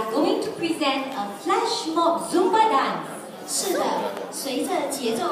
are going to present a flash mob Zumba dance. 是的，随着节奏。